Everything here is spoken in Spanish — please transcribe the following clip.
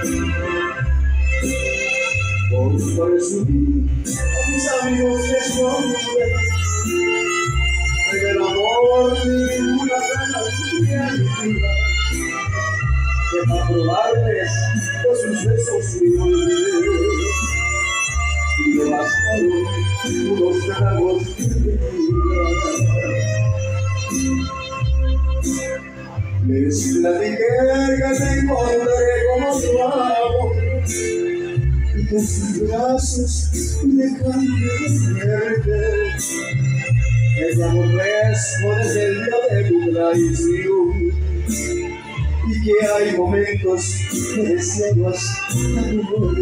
Por recibir a mis amigos les nombre, en el amor ninguna gana tiene que para probarles los sucesos y volver. Y me bastaron unos tragos de vida. Les platiqué que tengo amo y que sus brazos dejan de verte. Ese amor fresco desde el día de tu traición y que hay momentos que deseas a tu